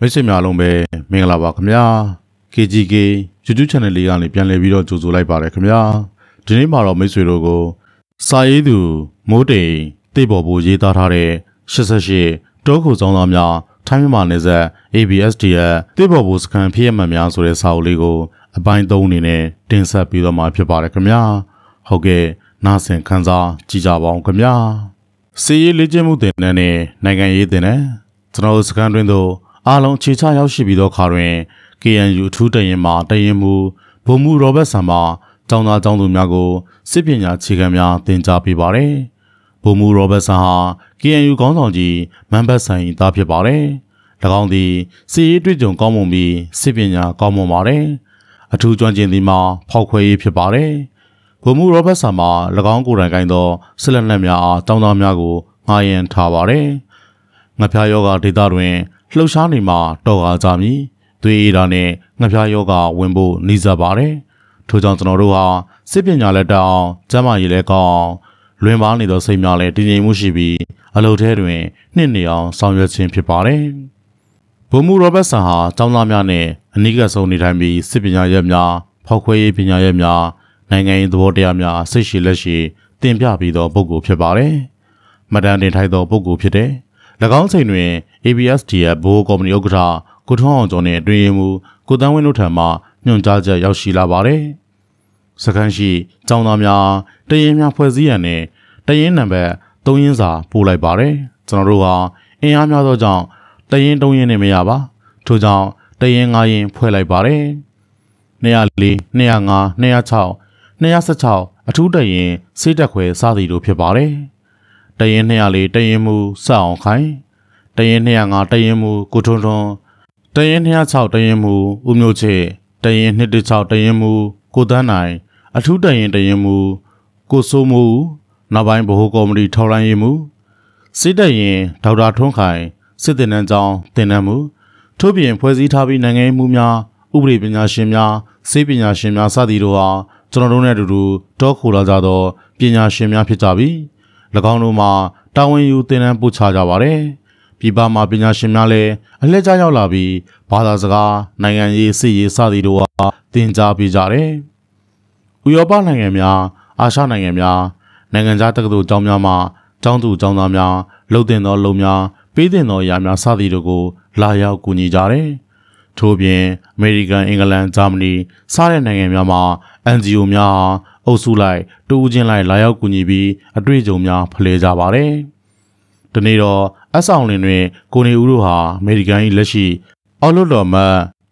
မိတ်ဆွေများလုံးပဲမင်္ဂလာပါခင်ဗျာ KGK YouTube Channel လေးကနေပြန်လည်ပြီးတော့ကြိုဆိုလိုက်ပါတယ်ခင်ဗျာဒီနေ့မှာတော့မိတ်ဆွေတို့ကိုစာရေးသူမိုးတိမ်တိတ်ပေါ်ဖို့ရေးသားထားတဲ့88တောခုဆောင်သားများထိုင်းမြန်မာနယ်စပ် ABSD ရဲ့တိတ်ပေါ်ဖို့စကန်ဖြစ်ရမှန်များဆိုတဲ့စာအုပ်လေးကိုအပိုင်း၃အနေနဲ့တင်ဆက်ပြီးတော့မှာဖြစ်ပါတယ်ခင်ဗျာဟုတ်ကဲ့နားဆင်ခန်းစားကြည့်ကြပါအောင်ခင်ဗျာစီရေးလေ့ကျင့်မှုတင်တဲ့နဲ့နိုင်ငံရေးတင်တဲ့ကျွန်တော်တို့စကန်တွင်သို့ အားလုံးခြေချရောက်ရှိပြီးသောခါတွင် KNU အထူးတရင်မှတရင်မူဗိုလ်မှူးရောဘတ်ဆန်မှကျောင်းသားကျောင်းသူများကိုစစ်ပညာခြေခံများသင်ကြားပေးပါတယ်။ဗိုလ်မှူးရောဘတ်ဆန်ဟာ KNU ခေါင်းဆောင်ကြီးမန်ဘတ်ဆန်၏သားဖြစ်ပါတယ်။၎င်းသည်စစ်ရေးတွေ့ကြုံကောင်းမွန်ပြီးစစ်ပညာကောင်းမွန်ပါတယ်။အထူးကျွမ်းကျင်သည်မှာဖောက်ခွဲရေးဖြစ်ပါတယ်။ဗိုလ်မှူးရောဘတ်ဆန်မှ၎င်းကိုယ်တိုင်ကိုင်းသောစစ်လက်နက်များအားတောင်းတများကိုငှားရန်ထားပါတယ်။ငါဖျားယောဂဒေသတွင် လှုပ်ရှားနေမှာတော်ကားကြမည်သွေးအေးတာနဲ့ငှက်ဖျားယောဂဝင်ဖို့နှီးစပ်ပါတယ်ထို့ကြောင့်ကျွန်တော်တို့ဟာစစ်ပညာလက်တက်အောင်ကျန်းမာရေးလည်းကောင်းအောင်လွင်ပါနေသောစိတ်များလည်းတည်ငြိမ်မှုရှိပြီးအလုပ်ထဲတွင်နှစ်နေအောင်ဆောင်ရွက်ခြင်းဖြစ်ပါတယ်ဘုံမူရောဘတ်ဆန်ဟာကျောင်းသားများနဲ့အနိကဆုံးနေထိုင်ပြီးစစ်ပညာရပ်များဖောက်ခွဲရေးပညာရပ်များနိုင်ငံရေးသဘောတရားများစိတ်ရှိလက်ရှိတင်ပြပြီးသောပုဂ္ဂိုလ်ဖြစ်ပါတယ်။မတန်တင်ထိုက်သောပုဂ္ဂိုလ်ဖြစ်တဲ့၎ င်းချိန်တွင် ABSDF ဘိုးကော်မတီဥက္ကဋ္ဌကိုထွန်းအောင်ကျော်နှင့်အတွင်းမှုကိုတန်းဝင်းတို့ထံမှညွှန်ကြားချက်ရောက်ရှိလာပါတယ်။စခန်းရှိចောင်းသားများတရင်များဖွဲ့စည်းရန်နဲ့တရင်နံပါတ်3ရင်းစာပို့လိုက်ပါတယ်။ကျွန်တော်တို့ဟာအင်အားများသောကြောင့်တရင်3ရင်းနဲ့မရပါ။ထို့ကြောင့်တရင်9ရင်းဖွဲ့လိုက်ပါတယ်။204 205 206 216အထူးတရင်စေးတက်ခွဲစသည်တို့ဖြစ်ပါတယ်။ တရင်204တရင်မူစအောင်ခိုင်တရင်205တရင်မူကိုထွန်းထွန်းတရင်206တရင်မူဦးမျိုးချေတရင်216တရင်မူကိုတန်းနိုင်အထူးတရင်တရင်မူကိုစိုးမိုးနောက်ပိုင်းဗဟိုကော်မတီထောက်လှမ်းရေးမှုစစ်တရင်ဒေါက်တာထွန်းခိုင်စစ်တင်နန်းကျောင်းတင်နန်းမှုထို့ပြင်ဖွဲ့စည်းထားပြီးနိုင်ငံရေးမှုများဥပဒေပညာရှင်များစေပညာရှင်များစသည်တို့ဟာကျွန်တော်တို့နဲ့အတူတူတောခိုလာကြသောပညာရှင်များဖြစ်ကြပြီး၎ င်းတို့မှာတာဝန်ယူသင်တန်းပို့ချကြပါတယ်။ပြည်ပမှာပညာရှင်များလည်းအလှည့်ကျရောက်လာပြီးဘာသာစကားနိုင်ငံရေးစစ်ရေးစသည်တို့ဟာသင်ကြားပေးကြတယ်။ဥရောပနိုင်ငံများအာရှနိုင်ငံများနိုင်ငံခြားတက္ကသိုလ်ကျောင်းများမှကျောင်းသူကျောင်းသားများလှုပ်တင်သောလုံများပေးတင်သောအရာများစသည်တို့ကိုလာရောက်ကူညီကြတယ်။ထို့ပြင်အမေရိကန်အင်္ဂလန်ဂျာမနီစတဲ့နိုင်ငံများမှာ NGO များ အုပ်စုလိုက်တူးချင်းလိုက်လာရောက်ကူညီပြီးအတွေ့အကြုံများဖလှယ်ကြပါတယ်။ဒီနေ့တော့အဆောင်လင်တွင်ကိုနေဦးတို့ဟာအမေရိကန်၏လက်ရှိအောက်လွတ်တော်မှ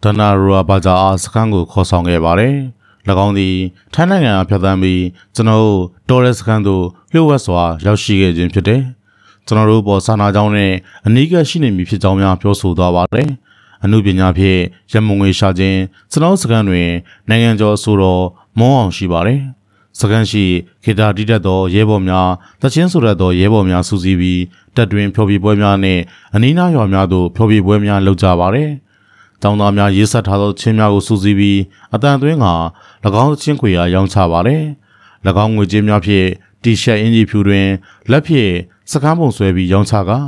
ဒနာရိုဘာဂျာအားစခန်းကိုခေါ်ဆောင်ခဲ့ပါတယ်။၎င်းသည်ထိုင်းနိုင်ငံအားဖြတ်သန်းပြီးကျွန်တော်တို့တော်ရဲစခန်းသို့လျှို့ဝှက်စွာရောက်ရှိခဲ့ခြင်းဖြစ်တယ်။ကျွန်တော်တို့ပေါ်စာနာကြောင်းနဲ့အနီးကပ်ရှိနေမည်ဖြစ်ကြောင်းများပြောဆိုသွားပါတယ်။အမှုပညာဖြင့်ရမုံငွေရှာခြင်းကျွန်တော်စခန်းတွင်နိုင်ငံကျော်ဆိုတော်မုံအောင်ရှိပါတယ်။ စကန်ရှိခေတာတိတက်သောရဲဘော်များတချင်းဆိုရသောရဲဘော်များစုစည်းပြီးတပ်တွင်ဖျော်ဖြေပွဲများနှင့်အနီးနားရွာများသို့ဖျော်ဖြေပွဲများလုပ်ကြပါသည်။တောင်သားများရေးဆက်ထားသောချင်းများကိုစုစည်းပြီးအတန်သွင်းက၎င်းချင်းခွေအားရောင်းချပါသည်။၎င်းငွေကြေးများဖြင့်တီရှပ်အင်ဂျီဖြူတွင်လက်ဖြင့်စကမ်းပုံဆွဲပြီးရောင်းချကာ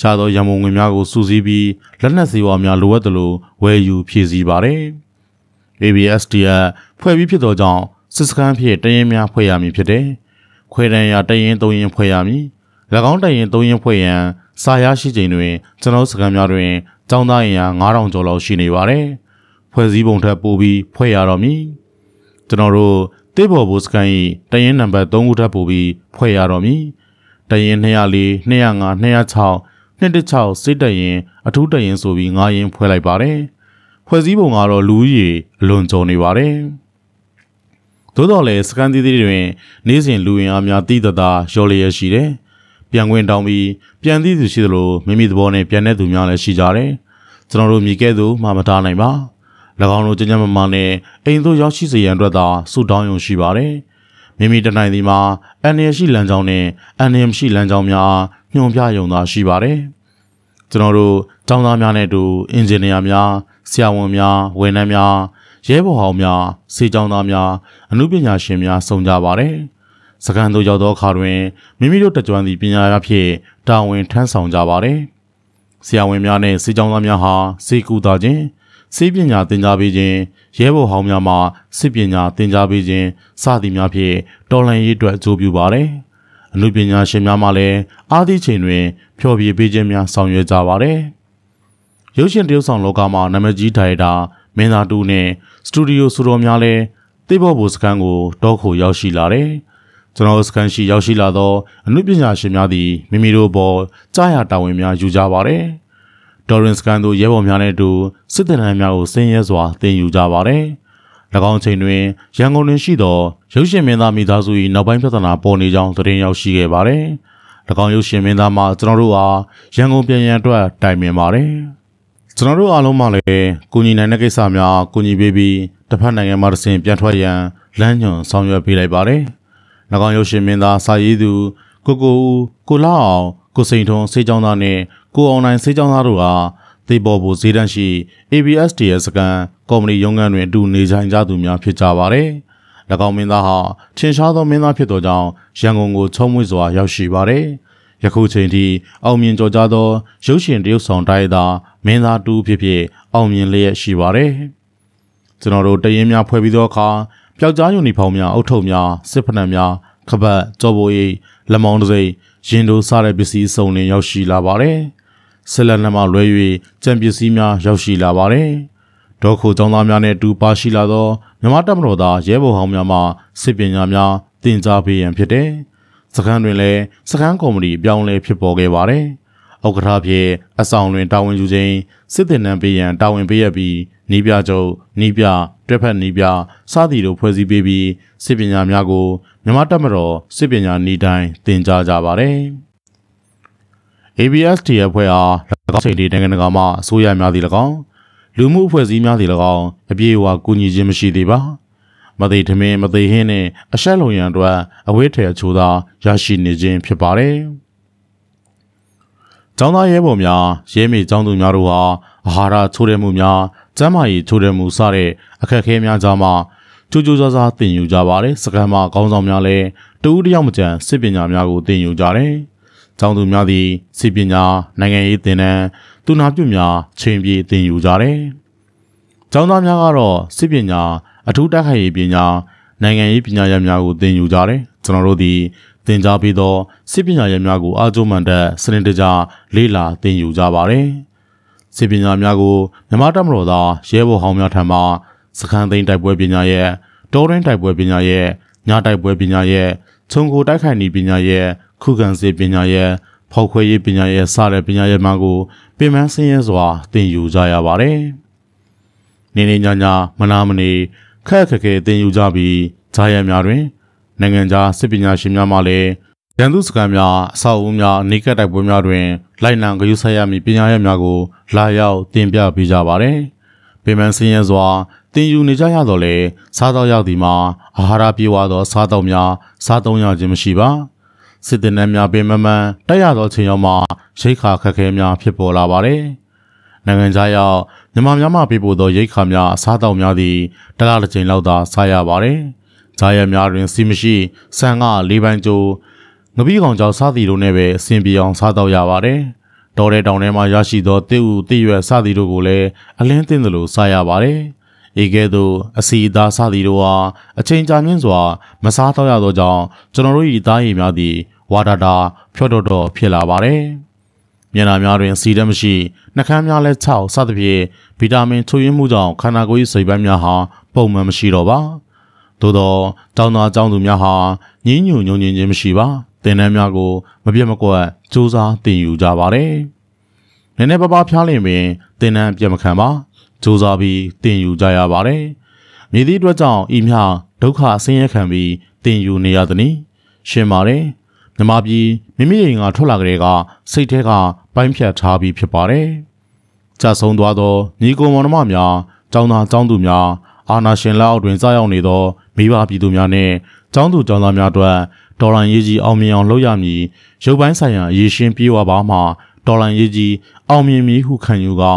ရှားသောရံပုံငွေများကိုစုစည်းပြီးလက်နက်စီဝါများလိုအပ်သလိုဝယ်ယူဖြည့်ဆည်းပါသည်။ ABSDF ဖွဲ့ပြီးဖြစ်သောကြောင့် စစ်စခန်းဖြစ်တရင်များဖွဲ့ရမည်ဖြစ်တယ်။ခွဲတန်ရတရင်သုံးရင်ဖွဲ့ရမည်။၎င်းတရင်သုံးရင်ဖွဲ့ရန်စာရရှိချိန်တွင်ကျွန်တော်စခန်းများတွင်ចောင်းသားရင်9000ကျော်လောက်ရှိနေပါတယ်။ဖွဲ့စည်းပုံထက်ပိုပြီးဖွဲ့ရတော့မည်။ကျွန်တော်တို့တေဘော်ဘိုးစခန်း၏တရင်နံပါတ်3ခုထပ်ပိုပြီးဖွဲ့ရတော့မည်။တရင်204 205 206 216စိတ်တရင်အထူးတရင်ဆိုပြီး9ရင်ဖွဲ့လိုက်ပါတယ်။ဖွဲ့စည်းပုံကတော့လူကြီးအလွန်ကြုံနေပါတယ်။ သို့တော်လည်းစကန်သီးသီးတွင် နေ့စဉ်လူဝင်အားများတည်တသာရော်လျက်ရှိတယ်။ပြန်ခွင့်တောင်းပြီးပြန်သည့်သူရှိသလိုမိမိသဘောနဲ့ပြန်တဲ့သူများလည်းရှိကြတယ်။ကျွန်တော်တို့မြေကဲ့သို့မှမထားနိုင်ပါ။၎င်းတို့ကြံ့ကြံ့မမာနဲ့အိမ်သို့ရောက်ရှိစေရန်အတွက်သာဆုတောင်းရုံရှိပါတယ်။မိမိတနိုင်သည်မှာအန်ရရှိလမ်းကြောင်းနဲ့အန်ရမရှိလမ်းကြောင်းများညွှန်ပြရုံသာရှိပါတယ်။ကျွန်တော်တို့ကျောင်းသားများနဲ့အတူအင်ဂျင်နီယာများဆရာဝန်များဝန်ထမ်းများ ရဲဘော်ဟောင်းများစေကြောင်းသားများအမှုပညာရှင်များစုံကြပါတယ်။စကန်တို့ရောက်သောအခါတွင်မိမိတို့တကြွသည့်ပညာရဖြင့်တာဝန်ထမ်းဆောင်ကြပါတယ်။ဆရာဝန်များနဲ့စေကြောင်းသားများဟာစေကူတာခြင်းစေပညာသင်ကြားပေးခြင်းရဲဘော်ဟောင်းများမှစစ်ပညာသင်ကြားပေးခြင်းစသည်များဖြင့်တော်လှန်ရေးအတွက်အကျိုးပြုပါတယ်။အမှုပညာရှင်များမှလည်းအားသည့်ချိန်တွင်ဖျော်ဖြေပေးခြင်းများဆောင်ရွက်ကြပါတယ်။ရုပ်ရှင်တရုပ်ဆောင်လောကမှာနာမည်ကြီးဒါရိုက်တာမင်းသားတူနဲ့ စတူဒီယိုဆိုတော်များလည်းတိဘောဘူစကန်ကိုတောခိုရောက်ရှိလာတယ်။ကျွန်တော်စကန်ရှိရောက်ရှိလာသောအမှုပညာရှင်များသည်မိမိတို့ဘောကြားရတာဝန်များယူကြပါတယ်။ဒေါ်ရင်စကန်တို့ရဲဘော်များနဲ့အတူစစ်တပ်တိုင်းများကိုဆင်းရဲစွာတင်ယူကြပါတယ်။၎င်းချိန်တွင်ရန်ကုန်တွင်ရှိသောရုပ်ရှင်မင်းသားမိသားစု၏နောက်ပိုင်းပြဿနာပေါ်နေကြောင်းသတင်းရောက်ရှိခဲ့ပါတယ်။၎င်းရုပ်ရှင်မင်းသားမှကျွန်တော်တို့အားရန်ကုန်ပြန်ရန်အတွက်တိုင်ပင်ပါတယ်။ ကျွန်တော်တို့အားလုံးမှလည်းကုညီနိုင်တဲ့ကိစ္စများကုညီပေးပြီးတစ်ဖက်နိုင်ငံမှာတဆင်ပြန်ထွက်ရန်လမ်းညွှန်ဆောင်ရွက်ပေးလိုက်ပါတယ်။၎င်းရုပ်ရှင်မင်းသားစာရေးသူကိုကိုဦးကိုလာအောင်ကိုစိန်ထုံးစေးကြောင်းသားနဲ့ကိုအောင်နိုင်စေးကြောင်းသားတို့ဟာသေပေါ်ဘူဈေးတန်းရှိ ABSDS စကန်ကော်မတီရုံးခန်းတွင်အတူနေထိုင်ကြသူများဖြစ်ကြပါတယ်။၎င်းမင်းသားဟာထင်ရှားသောမင်းသားဖြစ်သောကြောင့်ရန်ကုန်ကိုချုံမွေ့စွာရောက်ရှိပါတယ်။ယခုချိန်ထိအောင်မြင်ကြော်ကြားသောရုပ်ရှင်တရုပ်ဆောင်တိုင်းသာ မင်းသားတူဖြစ်ဖြစ်အောင်မြင်လျက်ရှိပါတယ်။ကျွန်တော်တို့တရင်များဖွဲ့ပြီးသောအခါပျောက်ကြားယူနီဖောင်းများအုတ်ထုပ်များစစ်ဖက်နှံများခပတ်ကြောပိုးရိပ်လက်မောင်းတစိမ့်ရင်တို့စားတဲ့ပစ္စည်းစုံလင်ရောက်ရှိလာပါတယ်။ဆက်လက်နှမလွဲ၍ကြံပစ္စည်းများရောက်ရှိလာပါတယ်။ဒေါခိုကျောင်းသားများနဲ့အတူပါရှိလာသောမြမတပ်မတော်သားရဲဘော်ဟောင်းများမှစစ်ပညာများတင် जा ပေးရန်ဖြစ်တယ်။စခန်းတွင်လည်းစခန်းကော်မတီပြောင်းလဲဖြစ်ပေါ်ခဲ့ပါတယ်။ ဥက္ကဋ္ဌဖြစ်အဆောင်တွင်တာဝန်ယူခြင်းစစ်တင်နံပေးရန်တာဝန်ပေးရပြီးနီးပြချုပ်နီးပြတွက်ဖက်နီးပြစသည်တို့ဖွဲ့စည်းပေးပြီးစစ်ပညာများကိုမြန်မာတပ်မတော်စစ်ပညာနီးတိုင်းသင်ကြားကြပါတယ်။ ABST အဖွဲ့အား၎င်းချိန်ဒီနိုင်ငံတကာမှအစိုးရများသည်၎င်းလူမှုအဖွဲ့အစည်းများသည်၎င်းအပြည့်အဝကူညီခြင်းမရှိသေးပါမသိထမင်းမသိဟင်းနဲ့အဆက်လုံရန်အတွက်အဝေးထဲအချိုးသာရရှိနေခြင်းဖြစ်ပါတယ်။ ကျောင်းသားရဲဘော်များရဲမေကျောင်းသူများတို့ဟာအာဟာရချိုးတဲ့မှုများကျန်းမာရေးချိုးတဲ့မှုစတဲ့အခက်အခဲများကြားမှာကြိုးကြိုးစားစားသင်ယူကြပါတယ်စကန်မှာကောင်းဆောင်များလည်းတူဦးတယောက်မကြံစစ်ပညာများကိုသင်ယူကြတယ်။ကျောင်းသူများသည်စစ်ပညာနိုင်ငံရေးသင်တန်းသူနာပြုများချိန်ပြေသင်ယူကြတယ်။ကျောင်းသားများကတော့စစ်ပညာအထူးတိုက်ခိုက်ရေးပညာနိုင်ငံရေးပညာရပ်များကိုသင်ယူကြတယ်။ကျွန်တော်တို့သည် သင်ကြားပြီးသောစစ်ပညာရပ်များကိုအားကျိုးမှန်တဲ့စနစ်တကျလေ့လာသင်ယူကြပါတယ်။စစ်ပညာများကိုမြမတပ်မတော်သားရဲဘော်ဟောင်းများထံမှစခန်းသိမ်းတိုက်ပွဲပညာရဲ့တောရင်းတိုက်ပွဲပညာရဲ့ညတိုက်ပွဲပညာရဲ့ခြုံကိုတိုက်ခိုက်နေပညာရဲ့ခုခံစစ်ပညာရဲ့ဖောက်ခွဲရေးပညာရဲ့စတဲ့ပညာရဲ့မှကိုပင်မဆင်းရဲစွာသင်ယူကြရပါတယ်။နေနေညညမနာမနေခက်ခက်ခဲသင်ယူကြပြီးဂျာရန်များတွင် နိုင်ငံခြားစစ်ပညာရှင်များမှလည်းရန်သူစကန်များအဆောက်အဦများနေကတိုက်ပွဲများတွင်လိုက်လံဂရုစိုက်ရမည့်ပညာရပ်များကိုလာရောက်တင်ပြပေးကြပါတယ်။ပင်မဆင်းရဲစွာတင်ယူနေကြရတော့လေစားတော့ရောက်ဒီမှာအာဟာရပြေဝသောစားတော့များစားသုံးရခြင်းမရှိပါစစ်တင်နှံများပင်မမှန်တက်ရသောချိန်ရောက်မှာရိတ်ခါခက်ခဲများဖြစ်ပေါ်လာပါတယ်နိုင်ငံခြားရောက်မြန်မာများမှပေးပို့သောရိတ်ခါများအစားတောက်များသည်တလားတစ်ချိန်လောက်သာစားရပါတယ် ဂျာရများတွင် စီမရှိဆန်ကလေးပိုင်းကျိုးငပိကောင်ကြောင့်စားသည်တို့နဲ့ပဲအဆင်ပြေအောင်စားတော့ရပါတယ်တော်တဲ့တောင်ထဲမှာရရှိသောတိဥတိရွက်စသည်တို့ကိုလည်းအလင်းသိမ့်သလိုစားရပါတယ်။ဤကဲ့သို့အစီအသားစသည်တို့ဟာအချိန်ကြာမြင့်စွာ မစားတော့ရသောကြောင့်ကျွန်တော်တို့၏သားရည်များသည်ဝါဒတာဖြော့တော့တော့ဖြစ်လာပါတယ်။မျက်နှာများတွင်စီတတ်မရှိနှာခမ်းများလည်းခြောက်စသဖြင့်ဗီတာမင်ချို့ယွင်းမှုကြောင့်ခန္ဓာကိုယ်၏စိတ်ပိုင်းများဟာပုံမှန်မရှိတော့ပါ။ သို့သောတောင်းသားကျောင်းသူများဟာညင်းညူညုံညင်ခြင်းမရှိပါ။သင်တန်းများကိုမပြတ်မကွက်စူးစမ်းသင်ယူကြပါတယ်။နည်းနည်းပါးပါးဖျားလင်ပင်သင်တန်းပြတ်မခံပါ။စူးစမ်းပြီးတင်ယူကြရပါတယ်။မြည်သည့်အတွက်ကြောင့်ဤမျှဒုက္ခဆင်းရဲခံပြီးတင်ယူနေရသည်။ရှင်းပါတယ်။မြမပြည်မိမိအိမ်ကထွက်လာကြတဲ့ကစိတ်ထဲကပိုင်းဖြတ်ထားပြီးဖြစ်ပါတယ်။ကြဆုံသွားသောညီကိုမောင်နှမများကျောင်းသားကျောင်းသူများအာနာရှင်လက်အောက်တွင်ကြားရောက်နေသော မိဘပြည်သူများနှင့်ကျောင်းသူကျောင်းသားများအတွက်ဒေါ်လာရေးကြီးအောင်မြင်အောင်လုပ်ရမည်ရုပ်ပိုင်းဆိုင်ရာအရေးရှင်းပြေးဝပါမှဒေါ်လာရေးကြီးအောင်မြင်မည်ဟုခံယူကာ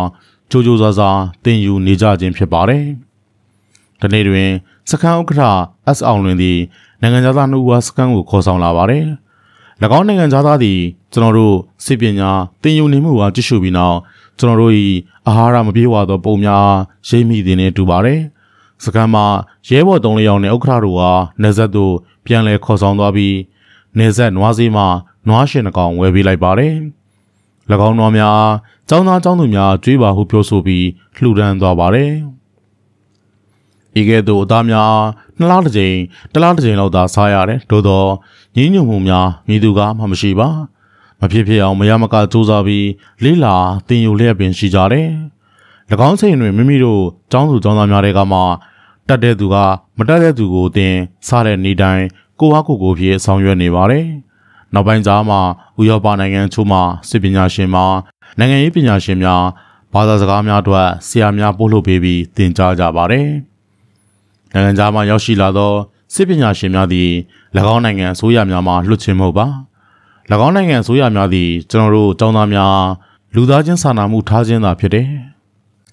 ကြိုးကြိုးစားစားတင်ယူနေကြခြင်းဖြစ်ပါတယ်။ဒီနေ့တွင်စခန်းဥက္ကဋ္ဌ S အောင်လွင်သည်နိုင်ငံသားနှုတ်ဝါစခန်းကိုခေါ်ဆောင်လာပါတယ်၎င်းနိုင်ငံသားသားသည်ကျွန်တော်တို့စစ်ပညာတင်ယူနေမှုအားကြည့်ရှုပြီးနောက်ကျွန်တော်တို့၏အာဟာရမပြေဝသောပုံများရိပ်မိသည်နှင့်တူပါတယ်။ စကန်မှာရဲဘော်သုံးလျောက်နဲ့ဥက္ကဋ္ဌတို့ဟာနေဆက်သို့ပြန်လည်ခေါ်ဆောင်သွားပြီးနေဆက်နွားစည်းမှာနွားရှင်နှကောင်ဝယ်ပေးလိုက်ပါတယ်။၎င်းနွားများចောင်းသားចောင်းသူများကြွေးပါဟုပြောဆိုပြီးလှူဒန်းသွားပါတယ်။ဤကဲ့သို့အသားများနှစ်လတစ်ကြိမ်တစ်လတစ်ကြိမ်လောက်သာစားရတယ်။သို့သောညဉ့်ညွတ်မှုများမြည်သူကမှမရှိပါ။မဖြစ်ဖြစ်အောင်မရမကစူးစမ်းပြီးလေးလာတင်ယူလျက်ပင်ရှိကြတယ်။၎ င်းချိန်တွင်မိမိတို့ចောင်းသူចောင်းသားများတွေကမှတတ်တဲ့သူကမတတ်တဲ့သူကိုတင်စားတဲ့နေတိုင်းကိုဝါကိုကိုဖြစ်ဆောင်ရွက်နေပါတယ်။နောက်ပိုင်းကြားမှာဥရောပနိုင်ငံချို့မှစစ်ပညာရှင်မှနိုင်ငံရေးပညာရှင်များဘာသာစကားများအတွက်ဆရာများပို့လို့ပေးပြီးသင်ကြားကြပါတယ်။နိုင်ငံသားမှရောက်ရှိလာသောစစ်ပညာရှင်များသည်၎င်းနိုင်ငံအစိုးရများမှလွှတ်ခြင်းမဟုတ်ပါ။၎င်းနိုင်ငံအစိုးရများသည်ကျွန်တော်တို့ចောင်းသားများလူသားချင်းစာနာမှုထားခြင်းသာဖြစ်တယ်။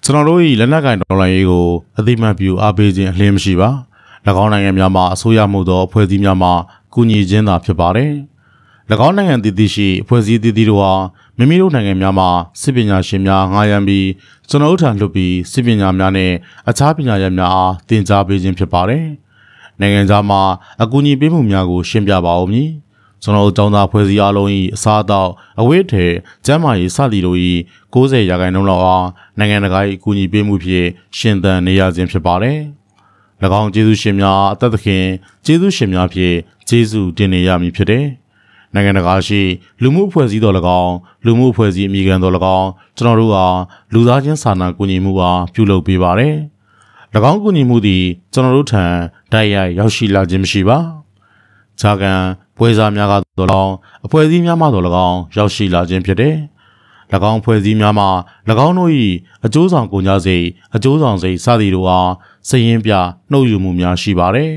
ကျွန်တော်တို့၏လက်နက်ကင်ဒေါ်လာရေးကိုအသိမှတ်ပြုအားပေးခြင်းအလင်းမရှိပါ။၎င်းနိုင်ငံများမှအစိုးရမှုသောအဖွဲ့အစည်းများမှကူညီခြင်းသာဖြစ်ပါတယ်။၎င်းနိုင်ငံတည်တည်ရှိအဖွဲ့အစည်းတည်တည်တို့ဟာမိမိတို့နိုင်ငံများမှာစစ်ပညာရှင်များငှားရမ်းပြီးကျွန်တော်တို့ထံလွှတ်ပြီးစစ်ပညာများနဲ့အခြားပညာရပ်များအားသင်ကြားပေးခြင်းဖြစ်ပါတယ်။နိုင်ငံသားမှာအကူအညီပေးမှုများကိုရှင်းပြပါဦးမည်။ ကျွန်တော်တို့ကျောင်းသားဖွဲ့စည်းအလုံး၏အစားအသောက်အဝိထေကျန်းမာရေးစသည်တို့၏90ရာခိုင်နှုန်းလောက်အားနိုင်ငံတကာ၏အကူအညီပေးမှုဖြင့်ရှင်သန်နေရခြင်းဖြစ်ပါတယ်။၎င်းကျေးဇူးရှင်များအသက်သခင်ကျေးဇူးရှင်များဖြင့်ကျေးဇူးတင်နေရမည်ဖြစ်တယ်။နိုင်ငံတကာရှိလူမှုအဖွဲ့အစည်းတော်၎င်းလူမှုအဖွဲ့အစည်းအမိခံတော်၎င်းကျွန်တော်တို့ကလူသားချင်းစာနာကူညီမှုပါပြုလုပ်ပေးပါတယ်။၎င်းကူညီမှုသည်ကျွန်တော်တို့ထံတိုက်ရိုက်ရောက်ရှိလာခြင်းမရှိပါ။ခြားကံ ပွဲစားများကတော်၎င်းအဖွဲ့အစည်းများမှတော်၎င်းရောက်ရှိလာခြင်းဖြစ်တယ်။၎င်းဖွဲ့စည်းများမှ၎င်းတို့၏အကျိုးဆောင်ကုန်ကြစိတ်အကျိုးဆောင်စိတ်စသည်တို့အားစည်ရင်ပြနှုတ်ယူမှုများရှိပါတယ်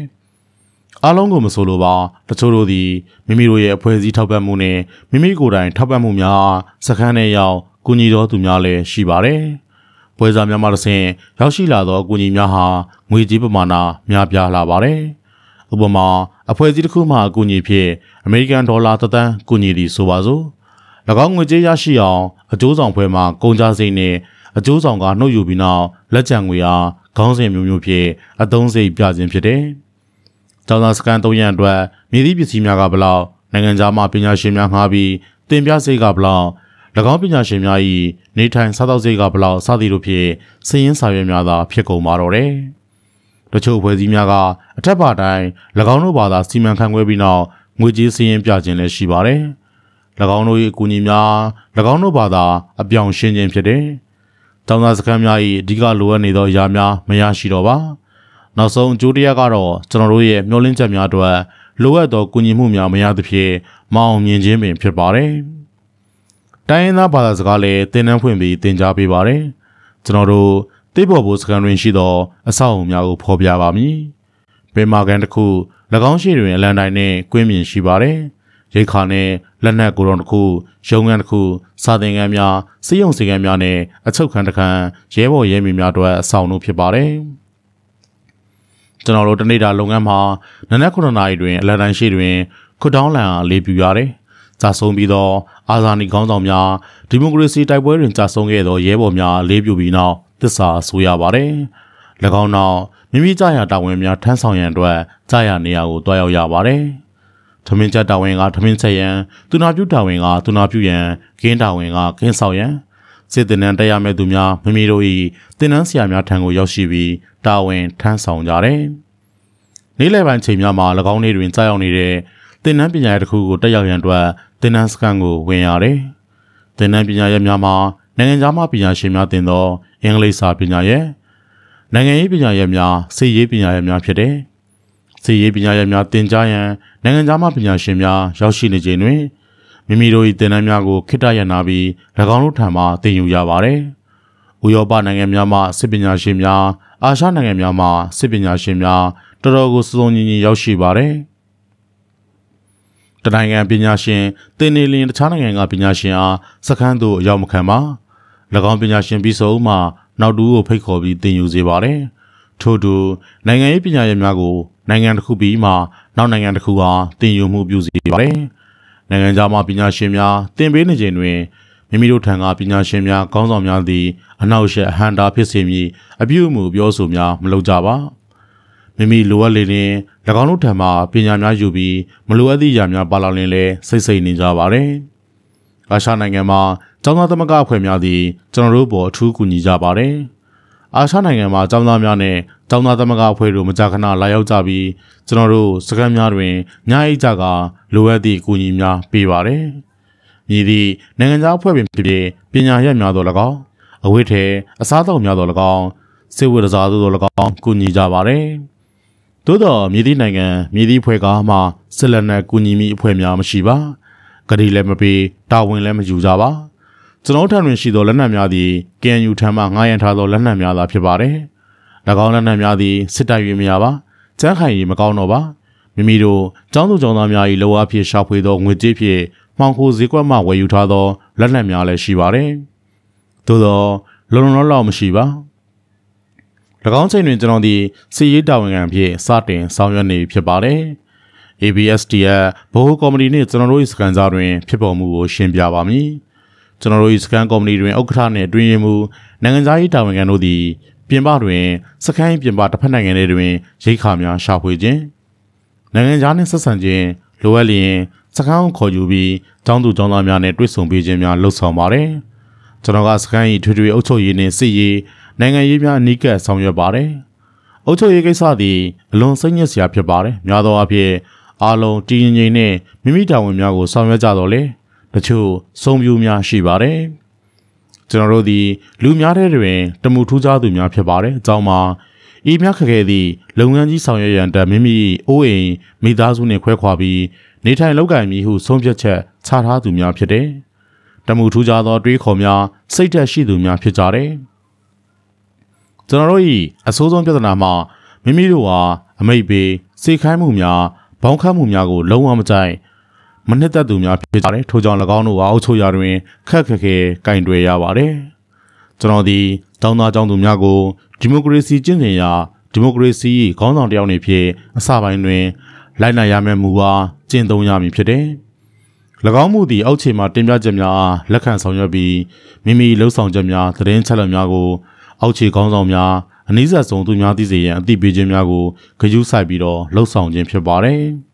။အားလုံးကိုမဆိုလိုပါတချို့တို့သည်မိမိတို့ရဲ့အဖွဲ့အစည်းထောက်ပံ့မှုနဲ့မိမိကိုယ်တိုင်ထောက်ပံ့မှုများစခန်းထဲရောက်ကူညီတော်သူများလည်းရှိပါတယ်။ပွဲစားများမှတစ်ဆင့်ရောက်ရှိလာသောအကူအညီများဟာငွေကြေးပမာဏများပြားလာပါတယ်။ဥပမာ အဖွဲ့အစည်းတစ်ခုမှအကူအညီဖြင့်အမေရိကန်ဒေါ်လာသန်းကူညီသည်ဆိုပါစို့။၎င်းငွေကြေးရရှိအောင်အကျိုးဆောင်ဖွဲ့မှကုန်ကြစိတ်နှင့်အကျိုးဆောင်ကနှုတ်ယူပြီးနောက်လက်ကျန်ငွေအားခေါင်းစဉ်မျိုးမျိုးဖြင့်အသုံးစိတ်ပြခြင်းဖြစ်တယ်။ကျောင်းသားစကန်၃ရန်အတွက်မြေသည့်ပစ္စည်းများကဘလောက်နိုင်ငံခြားမှပညာရှင်များငှားပြီးတင်ပြစိတ်ကဘလောက်၎င်းပညာရှင်များ၏နေထိုင်စားသောက်စိတ်ကဘလောက်စသည်တို့ဖြင့်စည်ရင်းစာရွက်များသာဖြစ်ကုန်ပါတော့တယ်။ တချို့ဖွဲ့စည်းများကအထက်ပါတိုင်း၎င်းတို့ဘာသာစီမံခန့်ခွဲပြီးနောက်ငွေကြေးစည်ရင်းပြခြင်းလည်းရှိပါတယ်။၎င်းတို့၏အကူအညီများ၎င်းတို့ဘာသာအပြောင်ရှင်းခြင်းဖြစ်တယ်။ကျောင်းသားစခန်းများ၏အဓိကလိုအပ်နေသောအရာများမရရှိတော့ပါ။နောက်ဆုံးအကျိုးတရားကတော့ကျွန်တော်တို့ရဲ့မျှော်လင့်ချက်များအတွက်လိုအပ်သောကူညီမှုများမရသဖြင့်မအောင်မြင်ခြင်းပင်ဖြစ်ပါတယ်။တိုင်းရင်းသားဘာသာစကားလည်းသင်တန်းဖွင့်ပြီးသင်ကြားပေးပါတယ်။ကျွန်တော်တို့ တိတ်ပေါ်ဘိုစကန်တွင်ရှိသောအဆောက်အုံများကိုဖော်ပြပါမည်။ပေမာကန်တစ်ခု၎င်းရှိတွင်အလန်တိုင်းနှင့်ကွင်းမြင်ရှိပါတယ်။ရိတ်ခါနဲ့လက်နက်ကိုယ်တော်တစ်ခုရုံငန်းတစ်ခုစာသင်ခန်းများစီးရုံစီကန်းများနဲ့အချုပ်ခန်းတစ်ခန်းရဲဘော်ရဲမီများတို့အဆောင်တို့ဖြစ်ပါတယ်။ကျွန်တော်တို့တနေ့တာလုပ်ငန်းမှာနနက်9နာရီတွင်အလတိုင်းရှိတွင်ခွတ်တောင်းလန်အားလေးပြူရတယ်။ကြာဆုံးပြီးသောအာဇာနည်ခေါင်းဆောင်များဒီမိုကရေစီတိုက်ပွဲတွင်ကြာဆုံးခဲ့သောရဲဘော်များလေးပြူပြီးနောက် သစ္စာဆိုရပါတယ်။၎င်းနောက်မိမိကြာရတာဝန်များထမ်းဆောင်ရန်အတွက်ကြာရနေရာကိုတွားရောက်ရပါတယ်။ထမင်းချက်တာဝန်ကထမင်းချက်ရန်သူနာပြုတာဝန်ကသူနာပြုရန်ဂင်းတာဝန်ကဂင်းဆောင်ရန်စစ်တင်နန်းတက်ရမဲ့သူများမိမိတို့၏တင်နန်းဆရာများထံကိုရောက်ရှိပြီးတာဝန်ထမ်းဆောင်ကြတယ်။နေ့လယ်ပိုင်းချိန်များမှာ၎င်းနေ့တွင်ကြားရောက်နေတဲ့တင်နန်းပညာရေးတစ်ခုကိုတက်ရောက်ရန်အတွက်တင်နန်းစခန်းကိုဝင်ရတယ်။တင်နန်းပညာရေးများမှာနိုင်ငံခြားမှပညာရှင်များတင်သော အင်္ဂလိပ်စာပညာရေးနိုင်ငံရေးပညာရေးများစစ်ရေးပညာရေးများဖြစ်တယ်။စစ်ရေးပညာရေးများတင်ကြားရန်နိုင်ငံခြားမှပညာရှင်များရောက်ရှိနေခြင်းတွင်မိမိတို့၏သင်တန်းများကိုခိတ္တရနာပြီး၎င်းတို့ထံမှသင်ယူရပါတယ်။ဥရောပနိုင်ငံများမှစစ်ပညာရှင်များအာရှနိုင်ငံများမှစစ်ပညာရှင်များတော်တော်ကိုစုံညီညီရောက်ရှိပါတယ်။တနိုင်ငံပညာရှင်သင်နေလင်တခြားနိုင်ငံကပညာရှင်အားစခန်းသို့အရောက်မခံပါ။၎ င်းပညာရှင်ပြီးဆုံးမှနောက်တူကိုဖိတ်ခေါ်ပြီးသင်ယူစေပါတယ်။ထို့တူနိုင်ငံရေးပညာရပ်များကိုနိုင်ငံတစ်ခုပြီးမှနောက်နိုင်ငံတစ်ခုအားသင်ယူမှုပြုစေပါတယ်။နိုင်ငံခြားမှပညာရှင်များတင်ပေးနေခြင်းတွင်မိမိတို့ထံကပညာရှင်များခေါင်းဆောင်များသည်အနောက်ရှက်အဟံတာဖြစ်စေမည်အပြုအမူပြောဆိုများမလုပ်ကြပါမိမိလိုအပ်လေရင်၎င်းတို့ထံမှပညာများယူပြီးမလိုအပ်သည့်ຢာများပါလာလင်လဲစိတ်စိတ်နေကြပါတယ်အာရှနိုင်ငံမှာ ကျောင်းသားသမဂ္ဂအဖွဲ့များသည်ကျွန်တော်တို့ပေါ်အထူးကူညီကြပါတယ်အာရှနိုင်ငံမှာကျောင်းသားများနဲ့ကျောင်းသားသမဂ္ဂအဖွဲ့တို့မကြာခဏလာရောက်ကြပြီးကျွန်တော်တို့စကန်များတွင်ညအိတ်ကြကလိုအပ်သည့်အကူအညီများပေးပါတယ်။မြည်သည့်နိုင်ငံသားအဖွဲ့ပင်ဖြစ်ဖြစ်ပညာရပ်များသော၎င်းအဝိထေအစားအသောက်များသော၎င်းစေဝဒစားသော၎င်းကူညီကြပါတယ်။သို့သောမြည်သည့်နိုင်ငံမြည်သည့်အဖွဲ့ကမှဆက်လက်နဲ့ကူညီမိအဖွဲ့များမရှိပါ။ကတိလည်းမပေးတာဝန်လည်းမယူကြပါ။ ကျွန်တော်ထံတွင်ရှိသောလက်နက်များသည် KNU ထံမှငှားရမ်းထားသောလက်နက်များသာဖြစ်ပါတယ်။၎င်းလက်နက်များသည်စစ်တိုက်၍မရပါကျန်းခိုင်ရင်မကောင်းတော့ပါမိမိတို့ចောင်းသူចောင်းသားများ၏လောအားဖြင့်ရှာဖွေသောငွေကြေးဖြင့်မှောင်ခိုဈေးကွက်မှဝယ်ယူထားသောလက်နက်များလည်းရှိပါတယ်သို့သောလုံလုံလောက်လောက်မရှိပါ၎င်းချိန်တွင်ကျွန်တော်သည်စီရေးတာဝန်ခံဖြင့်စတင်ဆောင်ရွက်နေဖြစ်ပါတယ် ABSDF ဘိုးကော်မတီနှင့်ကျွန်တော်တို့၏စကန်စားတွင်ဖြစ်ပေါ်မှုကိုရှင်းပြပါမည် ကျွန်တော်တို့၏စကန်ကော်မတီတွင်ဥက္ကဋ္ဌနှင့်တွင်ရင်မူနိုင်ငံသားရေးတာဝန်ခံတို့သည်ပြင်ပတွင်စကိုင်းပြင်ပတစ်ဖက်နိုင်ငံတွေတွင်ရိတ်ခါများရှာဖွေခြင်းနိုင်ငံခြားနှင့်ဆက်ဆံခြင်းလိုအပ်လျင်စကိုင်းကိုခေါ်ယူပြီးចောင်းသူចောင်းသားများနဲ့တွေ့ဆုံပေးခြင်းများလှုပ်ဆောင်ပါတယ်ကျွန်တော်ကစကိုင်း၏ထွေထွေအုပ်ချုပ်ရေးနှင့်စစ်ရေးနိုင်ငံရေးများအနီးကပ်ဆောင်ရွက်ပါတယ်အုပ်ချုပ်ရေးကိစ္စသည်အလွန်စိတ်ညစ်စရာဖြစ်ပါတယ်များသောအားဖြင့်အားလုံးတည်ငြိမ်ငြိမ်နဲ့မိမိတာဝန်များကိုဆောင်ရွက်ကြတော့လေ တချို့စုံပြူများရှိပါတယ်ကျွန်တော်တို့သည်လူများတဲ့တွင် တမှုထူးခြားသူများဖြစ်ပါတယ်အကြောင်းမှာဤမြခက်ခဲသည့်လုပ်ငန်းကြီးဆောင်ရွက်ရန်တမိမိအိုးအိမ်မိသားစုနှင့်ခွဲခွာပြီးနေထိုင်လောက်ကင်မည်ဟုဆုံးဖြတ်ချက်ချထားသူများဖြစ်တယ်တမှုထူးခြားသောတွေးခေါ်များစိတ်သက်ရှိသူများဖြစ်ကြတယ်ကျွန်တော်တို့၏အဆိုးဆုံးပြဿနာမှာမိမိတို့ဟာအမိတ်ပေးစိတ်ခိုင်းမှုများဘောင်းခတ်မှုများကိုလုံးဝမကြိုက် မနှစ်သက်သူများဖြစ်ကြတယ်ထို့ကြောင့်၎င်းတို့အားအုပ်ချုပ်ရာတွင်ခက်ခက်ခဲကင်တွယ်ရပါတယ်ကျွန်တော်ဒီတောင်းသားကြောင်းသူများကိုဒီမိုကရေစီကျင့်စဉ်ရာဒီမိုကရေစီခေါင်းဆောင်တယောက်နေဖြစ်အစပိုင်းတွင်လိုက်နိုင်ရမယ့်မူအားကျင့်သုံးရမည်ဖြစ်တယ်၎င်းမှုသည်အောက်ခြေမှတင်ပြချက်များအားလက်ခံဆောင်ရွက်ပြီးမိမိလှုပ်ဆောင်ချက်များသတင်းချက်လက်များကိုအောက်ခြေခေါင်းဆောင်များအနည်းဆက်ဆုံးသူများသိစေရန်အသိပေးခြင်းများကိုဂရုစိုက်ပြီးတော့လှုပ်ဆောင်ခြင်းဖြစ်ပါတယ်။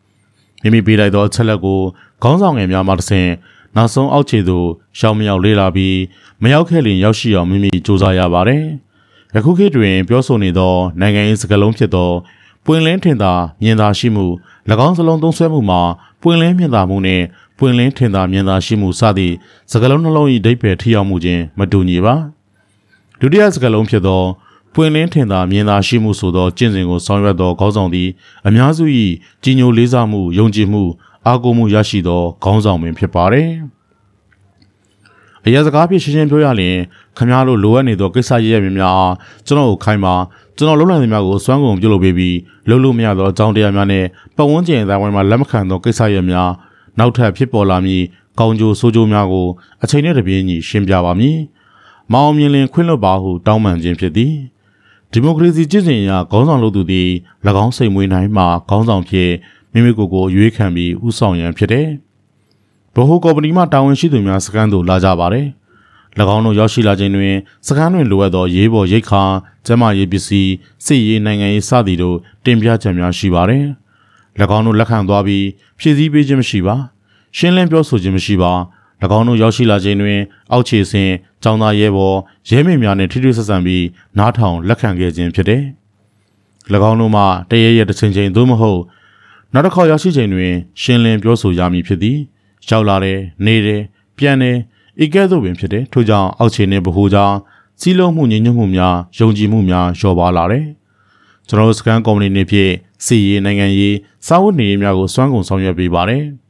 မိမိပေးလိုက်သောအချက်လက်ကိုခေါင်းဆောင်ငယ်များမှတဆင့်နောက်ဆုံးအောက်ခြေသို့ရှောင်မရောက်လေးလာပြီးမရောက်ခဲ့လျင်ရောက်ရှိအောင်မိမိစူးစမ်းရပါတယ်။ယခုခေတ်တွင် ပြောဆိုနေသောနိုင်ငံရေးစကားလုံးဖြစ်သောပွင့်လင်းထင်သာမြင်သာရှိမှု၎င်းစလုံးသုံးဆွဲမှုမှာပွင့်လင်းမြင်သာမှုနှင့်ပွင့်လင်းထင်သာမြင်သာရှိမှုစသည့်စကားလုံးနှလုံး၏အဓိပ္ပာယ်ထိရောက်မှုချင်းမတူညီပါဒုတိယစကားလုံးဖြစ်သော ပွင့်လင်းထင်သာမြင်သာရှိမှုဆိုသောကျင့်စဉ်ကိုဆောင်ရွက်သောခေါင်းဆောင်သည်အများစု၏ကြီးညိုလေးစားမှုယုံကြည်မှုအားကိုးမှုရရှိသောခေါင်းဆောင်ပင်ဖြစ်ပါတယ်။အရာစကားဖြင့်ရှင်းရှင်းပြောရရင်ခမားတို့လိုအပ်နေသောကိစ္စရရများများကျွန်တော်ကိုခိုင်းပါကျွန်တော်လုံးလိုက်သမျှကိုစွမ်းကုန်ပြုလုပ်ပေးပြီးလုံးလို့မရသောအကြောင်းတရားများနဲ့ပတ်ဝန်းကျင်အတိုင်းဝိုင်းမှာလက်မခံသောကိစ္စရများနောက်ထပ်ဖြစ်ပေါ်လာမည်ကောင်းကျိုးဆိုးကျိုးများကိုအချိန်နဲ့တပြေးညီရှင်းပြပါမည်။မောင်မြင်လင်ခွင့်လွတ်ပါဟုတောင်းပန်ခြင်းဖြစ်သည်။ ဒီမိုကရေစီကျင့်စဉ်အရခေါင်းဆောင်လုပ်သူသည်၎င်းစိတ်မွေးနိုင်မှခေါင်းဆောင်ဖြစ်မိမိကိုယ်ကိုရွေးခံပြီးဥဆောင်ရန်ဖြစ်တယ်။ဗဟိုကော်မတီမှတာဝန်ရှိသူများစကန်သို့လာကြပါတယ်။၎င်းတို့ရောက်ရှိလာခြင်းတွင်စကန်တွင်လိုအပ်သောရေးပေါ်ရိတ်ခါကျန်းမာရေးပစ္စည်းစစ်ရေးနိုင်ငံရေးစသည်တို့တင်ပြချက်များရှိပါတယ်။၎င်းတို့လက်ခံသွားပြီးဖြည့်ဆည်းပေးခြင်းမရှိပါ။ရှင်းလင်းပြောဆိုခြင်းမရှိပါ။၎ င်းတို့ရောက်ရှိလာခြင်းတွင် အောက်ခြေဆင်းចောင်းသားရဲဘော်ရဲမေများနှင့်ထိထိဆက်ဆံပြီးနားထောင်လက်ခံခဲ့ခြင်းဖြစ်တယ်။၎င်းတို့မှတရေရဲတစ်ချိန်ချိန်သို့မဟုတ်နောက်တစ်ခေါက်ရောက်ရှိချိန်တွင် ရှင်းလင်းပြောဆိုရမည်ဖြစ်သည်။ရောက်လာတယ်နေတယ်ပြန်တယ်ဤကဲ့သို့ပင်ဖြစ်တယ်ထို့ကြောင့်အောက်ခြေနှင့်ဗဟိုကြားစီးလုံးမှုညဉ့်ညွတ်မှုများယုံကြည်မှုများလျော့ပါလာတယ်။ကျွန်တော်တို့စကန်ကော်မတီနေဖြင့်စီရေးနိုင်ငံရေးစာဝတ်နေရေးများကိုစွမ်းကုန်ဆောင်ရွက်ပေးပါတယ်။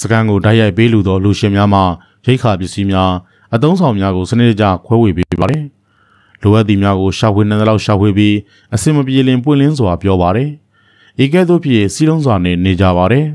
စကန်ကိုတိုက်ရိုက်ပေးလူသောလူရှင်များမှရိတ်ခါပစ္စည်းများအသုံးဆောင်များကိုစနစ်တကျခွဲဝေပေးပါတယ်။လိုအပ်သည့်များကိုရှာဖွေနေသလောက်ရှာဖွေပြီးအစင်မပြေလင်ပွင့်လင်းစွာပြောပါတယ်။ဤကဲ့သို့ဖြစ်စီလုံးစွာနဲ့နေကြပါတယ်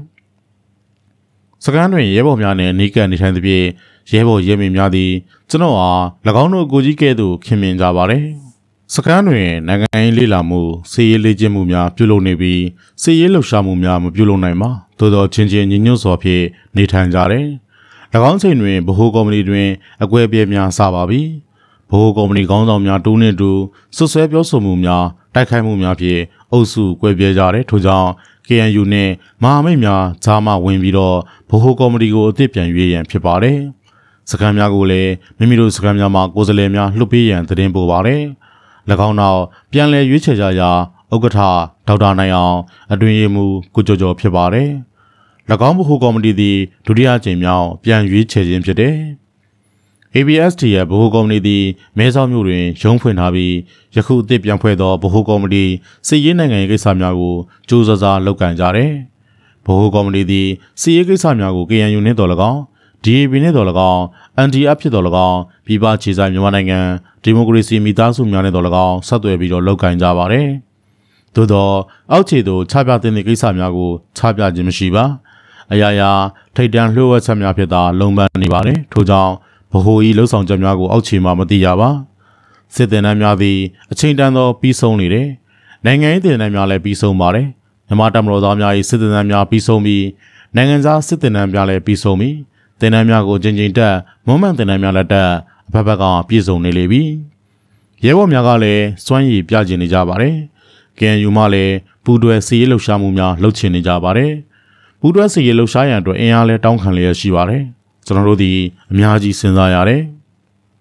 ။စကန်တွင်ရဲဘော်များနှင့်နေကန်နေထိုင်သဖြင့်ရဲဘော်ရဲမင်းများသည်ကျွန်တော်အား၎င်းတို့ကိုကြီးကဲ့သို့ခင်မင်ကြပါတယ်။စကန်တွင်နိုင်ငံရေးလေ့လာမှုစီရေးလေ့ကျင့်မှုများပြုလုပ်နေပြီးစီရေးလှုပ်ရှားမှုများမပြုလုပ်နိုင်ပါ သို့သောချင်းချင်းညီညွတ်စွာဖြင့်နေထိုင်ကြတယ်။၎င်းချိန်တွင်ဗဟိုကော်မတီတွင်အကွဲပြဲများစပါပြီ။ဗဟိုကော်မတီခေါင်းဆောင်များတူးနှင့်တူဆွဆွဲပြောဆိုမှုများတိုက်ခိုက်မှုများဖြင့်အုပ်စုကွဲပြဲကြတယ်ထို့ကြောင့် KNU နဲ့မဟာမိတ်များဈာမှဝင်ပြီးတော့ဗဟိုကော်မတီကိုအသစ်ပြန်ရွေးရန်ဖြစ်ပါတယ်။စကန်များကိုလည်းမိမိတို့စကန်များမှာကိုယ်စားလှယ်များလှုပ်ပေးရန်သတင်းပို့ပါတယ်။၎င်းနောက်ပြန်လည်ရွေးချယ်ကြရာဥက္ကဋ္ဌဒေါက်တာနိုင်အောင်အတွင်ရေးမှူးကိုကျော်ကျော်ဖြစ်ပါတယ်။၎ င်းဗဟိုကော်မတီသည်ဒုတိယကြိမ်မြောက်ပြန်ရွေးချယ်ခြင်းဖြစ်တယ်။ ABST ရဲ့ဗဟိုကော်မတီသည်မဲဆောက်မြို့တွင်ရုံးဖွင့်ထားပြီးယခုအသစ်ပြန်ဖွဲ့သောဗဟိုကော်မတီစစ်ရေးနိုင်ငံရေးကိစ္စများကိုကြိုးစားစားလုပ်ကိုင်ကြတယ်။ဗဟိုကော်မတီသည်စစ်ရေးကိစ္စများကို KNU နှင့်တော်၎င်း DAB နှင့်တော်၎င်း NDF ဖြစ်တော်၎င်းပြည်ပခြေဆိုင်မြန်မာနိုင်ငံဒီမိုကရေစီမိသားစုများနှင့်တော်၎င်းဆက်သွယ်ပြီးတော့လုပ်ကိုင်ကြပါတယ်။သို့သောအောက်ခြေသို့ချပြတဲ့ကိစ္စများကိုချပြခြင်းမရှိပါ အရာရာထိတ်တန့်လျှို့ဝှက်ချက်များဖြစ်တာလုံပန်းနေပါတယ်ထို့ကြောင့်ဗဟိုဤလှုပ်ဆောင်ချက်များကိုအောက်ခြေမှာမသိရပါစစ်တင်တန်းများသည်အချိန်တန်သောပြီးဆုံးနေတယ်နိုင်ငံရေးတင်တန်းများလည်းပြီးဆုံးပါတယ်မြန်မာတမတော်သားများ၏စစ်တင်တန်းများပြီးဆုံးပြီးနိုင်ငံသားစစ်တင်တန်းများလည်းပြီးဆုံးပြီးတင်တန်းများကိုချင်းချင်းတက်မွမ်းမံတင်တန်းများလည်းတက်အဖက်ဖက်ကပြည့်စုံနေလေပြီရဲဘော်များကလည်းစွမ်းရည်ပြကျင်နေကြပါတယ် KNU မှလည်းပူတွဲစီရေးလှုပ်ရှားမှုများလုပ်ချင်နေကြပါတယ်။ ပူတွဲစီရေးလှုပ်ရှားရန်အတွက်အင်အားလည်းတောင်းခံလျက်ရှိပါတယ်။ကျွန်တော်တို့ဒီအများကြီးစဉ်းစားရတယ်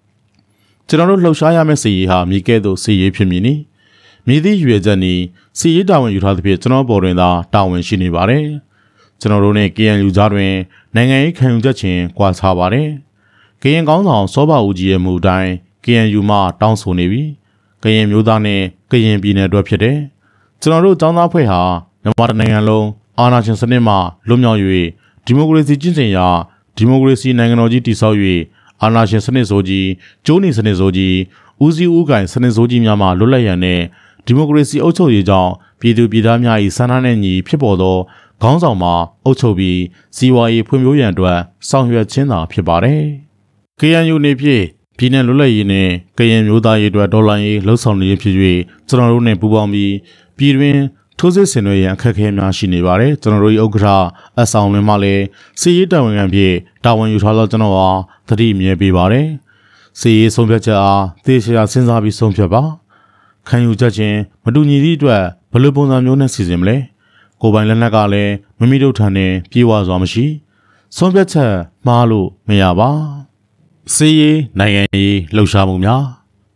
။ကျွန်တော်တို့လှုပ်ရှားရမယ့်စီရေးဟာမြေကဲ့သို့စီရေးဖြစ်မည်နီ။မြေသည့်ရွေချက်နီစီရေးတာဝန်ယူထားသဖြင့်ကျွန်တော်ပေါ်တွင်သာတာဝန်ရှိနေပါတယ်။ကျွန်တော်တို့နဲ့ KNU ကြားတွင်နိုင်ငံရေးခံယူချက်ချင်းကွာခြားပါတယ်။ကရင်ကောင်းဆောင်စောဘဦးကြီးရဲ့မူတိုင်း KNU မှတောင်းဆိုနေပြီ။ကရင်မျိုးသားနဲ့ကရင်ပြည်နယ်အတွက်ဖြစ်တယ်။ကျွန်တော်တို့ចောင်းသားဖွဲ့ဟာမြန်မာနိုင်ငံလုံး အာဏာရှင်စနစ်မှလွတ်မြောက်၍ဒီမိုကရေစီကျင့်စဉ်ရာဒီမိုကရေစီနိုင်ငံတော်ကြီးတည်ဆောက်၍အာဏာရှင်စနစ်ဆိုကြီးကျိုးနေစနစ်ဆိုကြီးဦးစီးဦးကင်စနစ်ဆိုကြီးများမှလွတ်လပ်ရန်နဲ့ဒီမိုကရေစီအုပ်ချုပ်ရေးကြောင့်ပြည်သူပြည်သားများ၏ဆန္ဒနဲ့ညီဖြစ်ပေါ်သောခေါင်းဆောင်မှအုပ်ချုပ်ပြီးစီဝါရေးဖွံ့ဖြိုးရန်အတွက်ဆောင်ရွက်ခြင်းသာဖြစ်ပါတယ်။ KNU နေဖြင့်ပြည်내လွတ်လပ်ရေးနဲ့ကရင်မျိုးသားရေးအတွက်ဒေါ်လာရေးလှုပ်ဆောင်နေခြင်းဖြစ်၍ကျွန်တော်တို့နဲ့ပူးပေါင်းပြီးပြည်တွင် ထိုးစစ်ဆင်တွေရန်အခက်အခဲများရှိနေပါတယ်ကျွန်တော်တို့၏ဥက္ကဋ္ဌအဆောင်လင်းမှလည်းစီရေးတာဝန်ခံဖြစ်တာဝန်ယူထားသောကျွန်တော်ဟာသတိမြဲပေးပါတယ်စီရေးဆုံးဖြတ်ချက်အားသေချာစဉ်းစားပြီးဆုံးဖြတ်ပါခံယူချက်ချင်းမတူညီသည့်အတွက်ဘယ်လိုပုံစံမျိုးနဲ့စီစဉ်မလဲကိုပိုင်လက်နက်ကလည်းမိမိတို့ထံနဲ့ပြေဝစွာမရှိဆုံးဖြတ်ချက်မှားလို့မရပါစီးရေးနိုင်ငံရေးလှုပ်ရှားမှုများ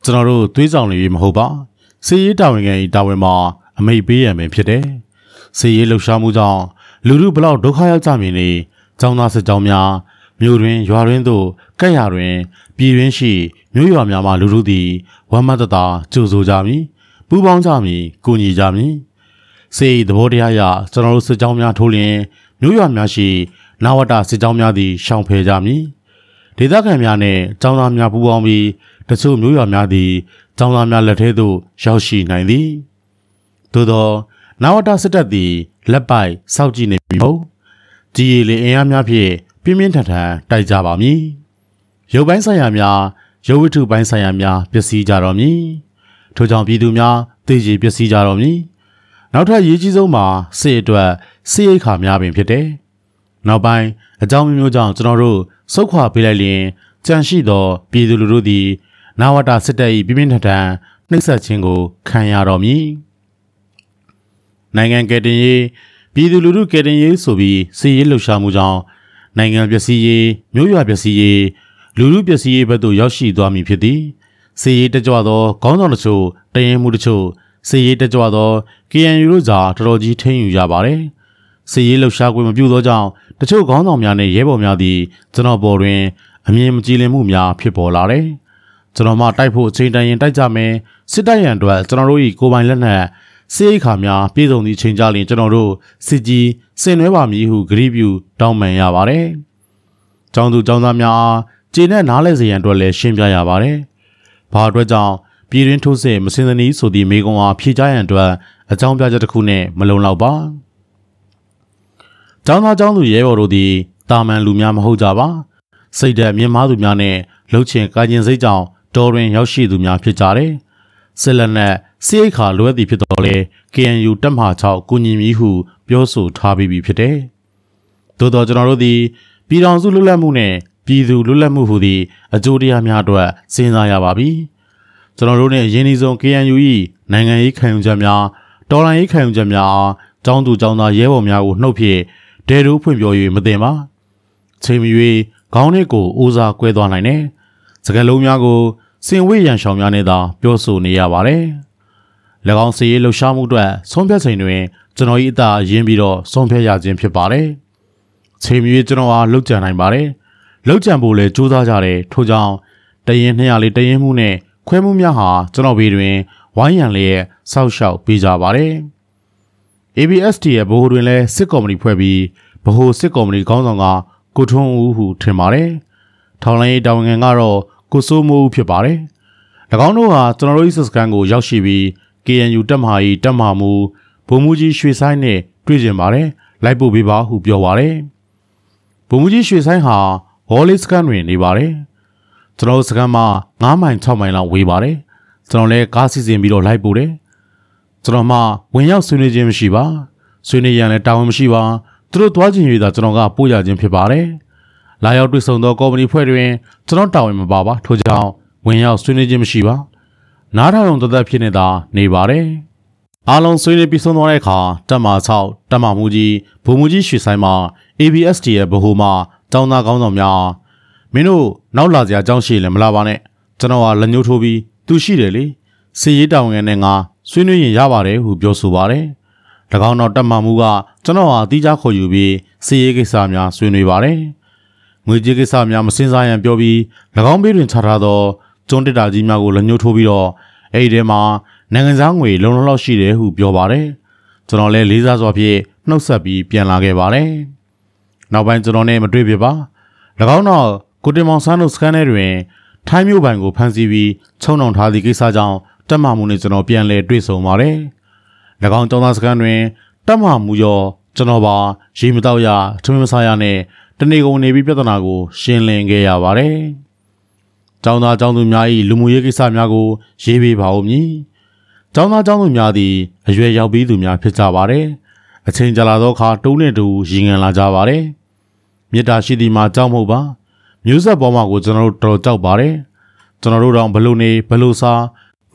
ကျွန်တော်တို့တွေးဆောင်နေပြီမဟုတ်ပါစီးရေးတာဝန်ခံ၏တာဝန်မှာ အမိတ်ပေးရမယ်ဖြစ်တယ်စီးရေးလှုပ်ရှားမှုကြောင့်လူလူဘလောက်ဒုက္ခရောက်ကြမည်နေចောင်းသားစစ်ကြောင်းများမြို့တွင်ရွာတွင်သို့ကဲ့ရတွင်ပြည်တွင်ရှိမြို့ရွာများမှလူလူသည်ဝမ်းမတတာကြိုဆိုကြမည်ပူးပေါင်းကြမည်ကူညီကြမည်စေသဘောတရားအရကျွန်တော်တို့စစ်ကြောင်းများထိုးလျင်မြို့ရွာများရှိနဝတစစ်ကြောင်းများသည်ရှောင်ဖယ်ကြမည်ဒေသခံများနဲ့ចောင်းသားများပူးပေါင်းပြီးတချို့မျိုးရွာများသည်ចောင်းသားများလက်ထဲသို့ရောက်ရှိနိုင်သည် သို့သောနဝတစစ်တပ်သည်လက်ပိုက်စောက်ကြည့်နေပြီမဟုတ်ဒီရီလင်အင်အားများဖြင့်ပြင်းပြင်းထန်ထန်တိုက်ကြပါမည်ရုပ်ပိုင်းဆိုင်ရာများရုပ်ဝတ္ထုပိုင်းဆိုင်ရာများပျက်စီးကြတော်မည်ထို့ကြောင့်ပြည်သူများသိကြပျက်စီးကြတော်မည်နောက်ထပ်ရေးကြီးဆုံးမှာစစ်အတွက်စစ်ရိတ်ခါများပင်ဖြစ်တယ်နောက်ပိုင်းအကြောင်းမျိုးကြောင့်ကျွန်တော်တို့စုတ်ခွာပေးလိုက်လျင်ကြံရှိသောပြည်သူလူထုသည်နာဝတစစ်တပ်၏ပြင်းပြင်းထန်ထန်နှိပ်စက်ခြင်းကိုခံရတော်မူ နိုင်ငံကယ်တင်ရေးပြည်သူလူထုကယ်တင်ရေးဆိုပြီးစီရေးလှုပ်ရှားမှုကြောင့်နိုင်ငံပျက်စီးရေးမြို့ရွာပျက်စီးရေးလူလူပျက်စီးရေးဘက်သို့ရောက်ရှိသွားမည်ဖြစ်သည်စီရေးတကြွသောခေါင်းဆောင်တို့ချို့တရင်မှုတို့ချို့စီရေးတကြွသော KNU တို့ကြားတော်တော်ကြီးထိန်းယူရပါတယ်စီရေးလှုပ်ရှားခွင့်မပြုသောကြောင့်တချို့ခေါင်းဆောင်များနဲ့ရဲဘော်များသည်ကျွန်တော်ပေါ်တွင်အမြင်မကြည်လင်မှုများဖြစ်ပေါ်လာတယ်။ကျွန်တော်မှတိုက်ဖို့အချိန်တန်ရင်တိုက်ကြမယ်စစ်တပ်ရန်အတွက်ကျွန်တော်တို့၏ကိုပိုင်လက်နက် စစ်အိတ်ခါများပြည်စုံသည့်ချိန်ကြလျင်ကျွန်တော်တို့စစ်ကြီးဆင်နွှဲပါမည်ဟုဂရိပြုတောင်းပန်ရပါတယ်။ကျောင်းသူကျောင်းသားများအားခြေနဲ့နားလဲစေရန်အတွက်လည်းရှင်းပြရပါတယ်။ဘာအတွက်ကြောင့်ပြည်တွင်းထိုးစစ်မစင်သနီးဆိုသည့်မိကုံအားဖြေကြရန်အတွက်အကြောင်းပြချက်တစ်ခုနဲ့မလုံလောက်ပါ။ကျောင်းသားကျောင်းသူရဲဘော်တို့သည်တာမန်လူများမဟုတ်ကြပါစိတ်ဓာတ်မြင့်မားသူများနဲ့လှုပ်ချင်ကာကျင်စိတ်ကြောင့်တော်တွင်ရောက်ရှိသူများဖြစ်ကြတယ် စစ်လက်နက်စီအိတ်ခါလွဲသည်ဖြစ်တော်လဲ KNU တပ်မဟာ6ကုညီမီဟု ပြောဆိုထားပြီးပြီဖြစ်တယ်သို့သောကျွန်တော်တို့သည်ပြည်ထောင်စုလွတ်လပ်မှုနဲ့ပြည်သူလွတ်လပ်မှုဟူသည့်အကျိုးတရားများအတွက်စဉ်းစားရပါပြီကျွန်တော်တို့နဲ့ရင်းနှီးဆုံး KNU ၏နိုင်ငံရေးခံယူချက်များတော်လှန်ရေးခံယူချက်များအားကျောင်းသူကျောင်းသားရဲဘော်များကိုနှုတ်ဖြင့်ဒေဒိုးဖွင့်ပြော၍မတင်ပါချိန်မီ၍ခေါင်းထဲကိုဦးစားကွဲသွားနိုင်တယ်စကလုံးများကို စင်ဝိရန်ရှောင်များနဲ့သာပြောဆိုနေရပါတယ်၎င်းစီရေးလှူရှားမှုအတွက်ဆုံးဖြတ်ချိန်တွင်ကျွန်တော်၏အသာရင်းပြီးတော့ဆုံးဖြတ်ရခြင်းဖြစ်ပါတယ်ချိန်မီကျွန်တော်အားလှုပ်ကြံနိုင်ပါတယ်လှုပ်ကြံဖို့လည်းကြိုးစားကြတယ်ထို့ကြောင့်တရင်200လေးတရင်မှုနဲ့ခွဲမှုများဟာကျွန်တော်ဘေးတွင်ဝိုင်းရန်လေးရဲ့စောက်ရှောက်ပေးကြပါတယ် ABST ရဲ့ဗဟိုတွင်လည်းစစ်ကော်မတီဖွဲ့ပြီးဗဟိုစစ်ကော်မတီခေါင်းဆောင်ကကိုထွန်းဦးဟုထင်ပါတယ်ထောင်လိုင်းတာဝန်ခံကတော့ ကိုစိုးမိုးဦးဖြစ်ပါတယ်၎င်းတို့ဟာကျွန်တော်တို့၏စစ်စခန်းကိုရောက်ရှိပြီး KNU တပ်မဟာ၏တပ်မဟာမူဗိုလ်မှူးကြီးရွှေဆိုင်နဲ့တွေ့ကြပါတယ်လိုက်ပို့ပေးပါဟုပြောပါတယ်ဗိုလ်မှူးကြီးရွှေဆိုင်ဟာဝေါ်လေးစခန်းတွင်နေပါတယ်ကျွန်တော်စခန်းမှာ9မိုင်6မိုင်လောက်ဝေးပါတယ်ကျွန်တော်လည်းကားစီစဉ်ပြီးတော့လိုက်ပို့တယ်ကျွန်တော်မှဝင်ရောက်ဆွေးနွေးခြင်းမရှိပါဆွေးနွေးရန်လည်းတာဝန်မရှိပါသူတို့သွားခြင်း၍သာကျွန်တော်ကပို့ရခြင်းဖြစ်ပါတယ် လာရောက်တွေ့ဆုံသောကော်မတီဖွဲ့တွင်ကျွန်တော်တာဝန်မပါပါထို့ကြောင့်ဝင်ရောက်ဆွေးနွေးခြင်းမရှိပါနားထောင်ရုံတသက်ဖြစ်နေတာနေပါတယ်အားလုံးဆွေးနွေးပြီးဆုံးသွားတဲ့အခါတက်မာ6တက်မာမူကြီးဘုံမူကြီးရွှေဆိုင်မှာ ABSD ရဲ့ဗဟိုမှာတောင်းသားကောင်းဆောင်များမင်းတို့နောက်လာစရာအကြောင်းရှိရင်မလာပါနဲ့ကျွန်တော်ကလက်ညှိုးထိုးပြီးသူရှိတယ်လေစီရေးတောင်ငယ်နဲ့ငါဆွေးနွေးရင်ရပါတယ်ဟုပြောဆိုပါတယ်၎င်းတော့တက်မှမှုကကျွန်တော်ဟာတီးခြားခေါ်ယူပြီးစီရေးကိစ္စများဆွေးနွေးပါတယ် ငွေကြေးကိစ္စများမစင်စားရန်ပြောပြီး၎င်းဘေးတွင်ချထားသောကျွန်းတက်တာကြီးများကိုလက်ညှိုးထိုးပြီးတော့အဲ့ဒီထဲမှာနိုင်ငံသားငွေလုံလောက်ရှိတယ်ဟုပြောပါတယ်ကျွန်တော်လည်းလေးစားစွာဖြင့်နှုတ်ဆက်ပြီးပြန်လာခဲ့ပါတယ်နောက်ပိုင်းကျွန်တော်နဲ့မတွေ့ပြပါ၎င်းတော့ကိုတင်မောင်ဆန်းတို့စကန်ထဲတွင်ထိုင်းမြို့ပိုင်ကိုဖမ်းဆီးပြီးချုံနှောင်ထားသည့်ကိစ္စကြောင့်တက်မှမှုနဲ့ကျွန်တော်ပြန်လည်တွေ့ဆုံပါတယ်၎င်းကျောင်းသားစကန်တွင်တက်မှမှုရောကျွန်တော်ပါရေမတော့ရထမင်းမစားရနဲ့ တနေကုန်နေပြီးပြဿနာကို ရှင်းလင်းခဲ့ရပါတယ်။ကျောင်းသားကျောင်းသူများ၏လူမှုရေးကိစ္စများကို ရေးပေးပါဦးမည်။ကျောင်းသားကျောင်းသူများသည်အရွယ်ရောက်ပြီးသူများဖြစ်ကြပါတယ်။အချိန်ကြာလာသောအခါတုံးနဲ့တူရင်ငန်လာကြပါတယ်။မေတ္တာရှိသည်မှာကြောက်မဟုတ်ပါ။မျိုးဆက်ပေါ်မှာကိုကျွန်တော်တို့တော်ကြောက်ပါတယ်။ကျွန်တော်တို့တော့ဘလို့နေဘလို့စား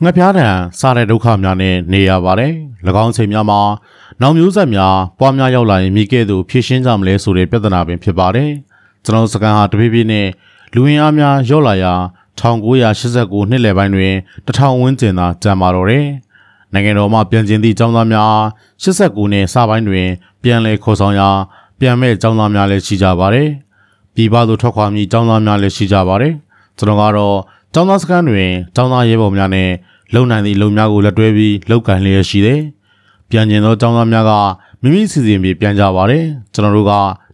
ငှက်ပြားတံစားတဲ့ဒုက္ခများနဲ့နေရပါတယ်။၎င်းချိန်များမှာနောက်မျိုးဆက်များပွားများရောက်လာရင်မိကဲ့သို့ဖြည့်ရှင်းကြမလဲဆိုတဲ့ပြဿနာပင်ဖြစ်ပါတယ်။ကျွန်တော်စကန်ဟာတဖြည်းဖြည်းနဲ့လူဝင်အားများရော့လာရာ1989နှစ်လယ်ပိုင်းတွင်တထောင်ဝန်းကျင်သာကျန်ပါတော့တယ်။နိုင်ငံတော်မှပြန်ကျင်သည့်ចောင်းသားများ89နှစ်စပိုင်းတွင် ပြန်လည်ခေါ်ဆောင်ရာပြန်မဲ့ចောင်းသားများလည်းရှိကြပါတယ်။ပြည်ပသို့ထွက်ခွာမည့်ចောင်းသားများလည်းရှိကြပါတယ်။ကျွန်တော်ကတော့ ။ကျောင်းသားစခန်းတွင်ကျောင်းသားရဲဘော်များနှင့်လုံနိုင်သည့်လုံများကိုလက်တွဲပြီးလောက်ကန်လျက်ရှိတယ်။ပြန်ကျင်သောကျောင်းသားများကမိမိစီစဉ်ပြီးပြန်ကြပါတယ်။ကျွန်တော်တို့က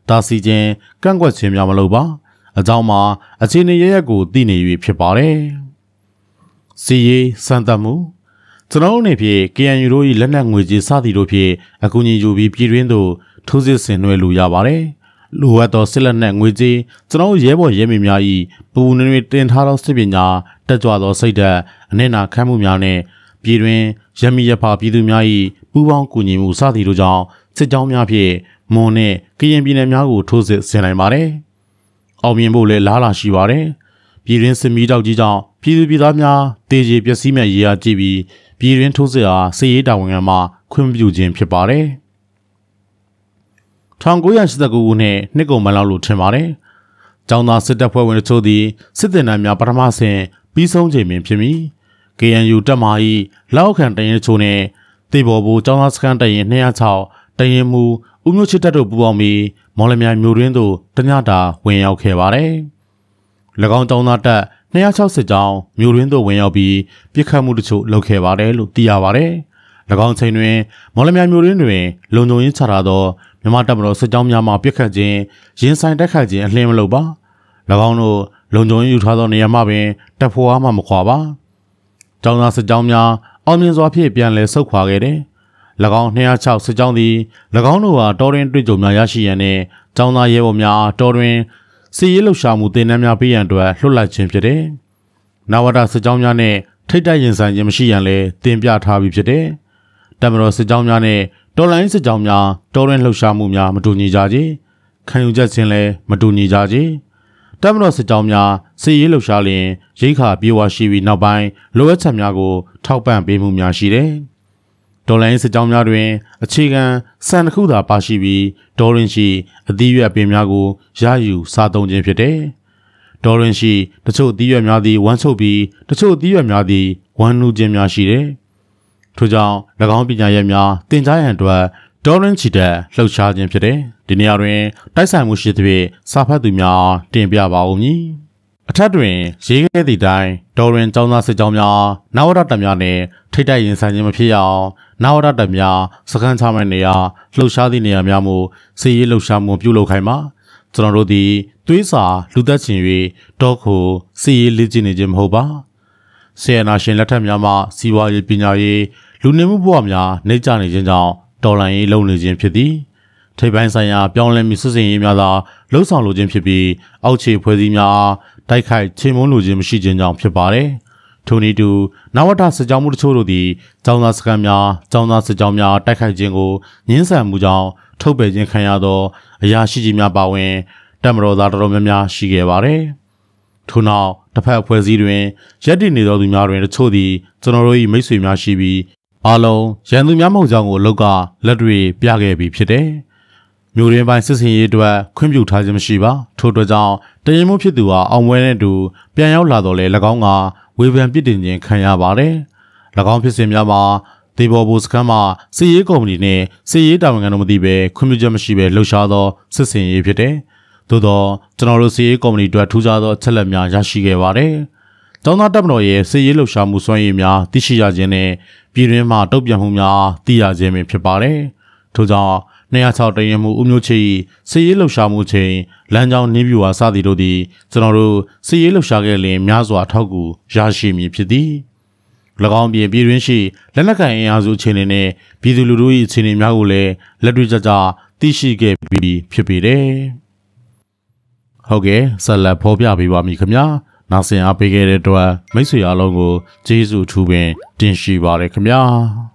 တာစီခြင်းကန့်ကွက်ခြင်းများမလုပ်ပါ။အကြောင်းမှာအခြေအနေရရက်ကိုသိနေ၍ဖြစ်ပါတယ်။စီရေးစံသတ်မှုကျွန်တော်အနေဖြင့် KNU တို့၏လက်နက်ငွေကြေးစသည်တို့ဖြင့်အကူအညီယူပြီးပြည်တွင်းသို့ထိုးစစ်ဆင်နွှဲလိုရပါတယ်။ လိုအပ်သောစစ်လက်နက်ငွေကြေးကျွန်တော်ရဲဘော်ရဲမိများ၏ပူပူနွေ့နွေ့တင်ထားသောစစ်ပညာတက်ကြွသောစိတ်ဓာတ်အနစ်နာခံမှုများနှင့်ပြည်တွင်ရမီရဖာပြည်သူများ၏ပူးပေါင်းကူညီမှုစသည်တို့ကြောင့်စစ်ကြောင်းများဖြင့်မွန်နှင့်ကရင်ပြည်နယ်များကိုထိုးစစ်ဆင်နိုင်ပါတယ်။အောင်မြင်ဖို့လည်းလားလာရှိပါတယ်။ပြည်တွင်းစစ်မီးတောက်ကြီးကြောင့်ပြည်သူပြည်သားများတေကျေပျက်စီးမဲ့ရေအားကြည့်ပြီးပြည်တွင်းထိုးစစ်အားစစ်ရေးတာဝန်ခံမှခွင့်ပြုခြင်းဖြစ်ပါတယ်။ 1989ခုနှစ်နှစ်ကုန်မလောက်လို့ထင်ပါတယ်။ကျောင်းသားစစ်တပ်ဖွဲ့ဝင်တို့သည်စစ်တပ်များများပထမဆင့်ပြီးဆုံးချိန်ပင်ဖြစ်မည် KNU တပ်မကြီးလောက်ခံတရင်ချိုနဲ့တေဘော်ဘူကျောင်းသားစခန်းတရင်206တရင်မူဦးမျိုးချစ်တပ်တို့ပူးပေါင်းပြီးမော်လမြိုင်မြို့တွင်းသို့တညတာဝင်ရောက်ခဲ့ပါတယ်။၎င်းကျောင်းသားတပ်260ကျောင်းမြို့တွင်းသို့ဝင်ရောက်ပြီးပြစ်ခတ်မှုတချို့လုပ်ခဲ့ပါတယ်လို့သိရပါတယ်။၎င်းချိန်တွင်မော်လမြိုင်မြို့တွင်းတွင်လုံခြုံရေးချထားသော မြန်မာတပ်မတော်စစ်ကြောင်းများမှပြစ်ခတ်ခြင်းရင်ဆိုင်တိုက်ခိုက်ခြင်းအလင်းမလုပ်ပါ၎င်းတို့လုံခြုံရေးယူထားသောနေရာမှပင်တပ်ဖို့အားမှမခွာပါ။ကျောင်းသားစစ်ကြောင်းများအောင်မြင်စွာဖြင့်ပြန်လည်ဆုတ်ခွာခဲ့တယ်။၎င်း206စစ်ကြောင်းသည်၎င်းတို့ဟာတော်ရင်တွေ့ကြုံများရရှိရန်နှင့်ကျောင်းသားရဲဘော်များတော်တွင်စီရေးလှုပ်ရှားမှုတင်နန်းများပေးရန်အတွက်လွှတ်လိုက်ခြင်းဖြစ်တယ်။နဝတစစ်ကြောင်းများနှင့်ထိတ်တိုက်ရင်ဆိုင်ခြင်းမရှိရန်လည်းတင်ပြထားပြီးဖြစ်တယ်။တမတော်စစ်ကြောင်းများနဲ့ တော်လိုင်းစစ်ကြောင်းများတော်ရင်လှုပ်ရှားမှုများမတူညီကြကြခံယူချက်ချင်းလည်းမတူညီကြကြ။တပ်မတော်စစ်ကြောင်းများစစ်ရေးလှုပ်ရှားလျင်ရိခါပြေဝရှိပြီးနောက်ပိုင်းလိုအပ်ချက်များကို ထောက်ပံ့ပေးမှုများရှိတယ်။ဒေါ်လာရင်းစစ်ကြောင်းများတွင် အခြေခံစံတစ်ခုသာပါရှိပြီးဒေါ်ရင်ရှိအသီးရွက်ပင်များကိုရယူစားသုံးခြင်းဖြစ်တယ်။ဒေါ်ရင်ရှိတချို့အသီးရွက်များသည်ဝမ်းချုပ်ပြီးတချို့အသီးရွက်များသည်ဝမ်းနူးခြင်းများရှိတယ်။ ထို့ကြောင့်၎င်းပညာရပ်များတင်ကြားရန်အတွက်ဒေါ်ရင်ချီတဲ့လှုပ်ရှားခြင်းဖြစ်တယ်။ဒီနေရာတွင်တိုက်ဆိုင်မှုရှိသဖြင့်စာဖတ်သူများတင်ပြပါဦးမည်။အထက်တွင်ရေးခဲ့သည့်တိုင်ဒေါ်ရင်ចောင်းသားစစ်ကြောင်းများနဝရတပ်များနှင့်ထိတ်တိုက်ရင်ဆိုင်ခြင်းမဖြစ်ရအောင်နဝရတပ်များစခန်းချမဲ့နေရာလှုပ်ရှားသည့်နေရာများမူစီရေးလှုပ်ရှားမှုပြုလုပ်ခိုင်းပါကျွန်တော်တို့သည်သွေးစာလူသက်ချင်၍တောခိုစီရေးလေ့ကျင့်နေခြင်းမဟုတ်ပါဆီယနာရှင်လက်ထက်များမှစီးပွားရေးပညာရေး လူနေမှုဘဝများနှိမ့်ချနေခြင်းကြောင့်တော်လှန်ရေးလုပ်နေခြင်းဖြစ်သည်ထိပ်ပိုင်းဆိုင်ရာပြောင်းလဲမှုစစ်စင်ရေးများသာလှုပ်ဆောင်လိုခြင်းဖြစ်ပြီးအောက်ခြေဖွဲ့စည်းများတိုက်ခိုက်ချိန်မုန်းလိုခြင်းမရှိခြင်းကြောင့်ဖြစ်ပါတယ်။ထိုနည်းတူနဝတစစ်ကြောင်းမှုတချို့တို့သည်ចောင်းသားစခန်းများចောင်းသားစစ်ကြောင်းများတိုက်ခိုက်ခြင်းကိုညှင်းဆန်မှုကြောင့်ထုတ်ပယ်ခြင်းခံရသောအရာရှိကြီးများပါဝင်တပ်မတော်သားတော်တော်များများရှိခဲ့ပါတယ်။ထို့နောက်တစ်ဖက်အဖွဲ့အစည်းတွင်ရက်တည်နေသောသူများတွင်တချို့သည်ကျွန်တော်တို့၏မိတ်ဆွေများရှိပြီး အားလုံးရန်သူများမဟုတ်ကြောင်းကိုအလုတ်ကလက်တွေပြခဲ့ပြီးဖြစ်တယ်။မြို့ရင်းပိုင်းစစ်စင်ရေးအတွက်ခွင့်ပြုထားခြင်းမရှိပါထို့အတွက်ကြောင့်တရင်မှုဖြစ်သူဟာအောင်ပွဲနဲ့တူပြန်ရောက်လာတော့လေ၎င်းကဝေဖန်ပြစ်တင်ခြင်းခံရပါတယ်။၎င်းဖြစ်စဉ်များမှာဒေဘော်ဘူစကန်မှာစစ်ရေးကော်မတီနဲ့စစ်ရေးတာဝန်ခံတို့မသိဘဲခွင့်ပြုချက်မရှိဘဲလှုပ်ရှားသောစစ်စင်ရေးဖြစ်တယ်။သို့သောကျွန်တော်တို့စစ်ရေးကော်မတီအတွက်ထူးခြားသောအချက်လက်များရရှိခဲ့ပါတယ်။ကျောင်းသားတပ်မတော်ရဲ့စစ်ရေးလှုပ်ရှားမှုစွမ်းရည်များသိရှိရခြင်းနဲ့ ပြည်တွင်းမှာတုံ့ပြန်မှုများသိရခြင်းပင်ဖြစ်ပါတယ်။ထို့ကြောင့်206တရင်မှုဦးမျိုးချီစစ်ရေးလှုပ်ရှားမှုချိန်လမ်းကြောင်းနင်းပြူဝါစသည်တို့သည်ကျွန်တော်တို့စစ်ရေးလှုပ်ရှားခဲ့လင်များစွာထောက်ကူရရှိမည်ဖြစ်သည်၎င်းပြင်ပြည်တွင်းရှိလက်နက်ကိုင်အင်အားစုအခြေအနေနဲ့ပြည်သူလူထု၏အခြေအနေများကိုလည်းလက်တွေ့ကျကျသိရှိခဲ့ပြီးဖြစ်ပေတယ်။ဟုတ်ကဲ့ဆက်လက်ဖော်ပြပေးပါမည်ခင်ဗျာ။ နာဆင်အားပေးခဲ့တဲ့အတွက်မိတ်ဆွေအားလုံးကိုကျေးဇူးထူးပင်တင်ရှိပါရခင်ဗျာ။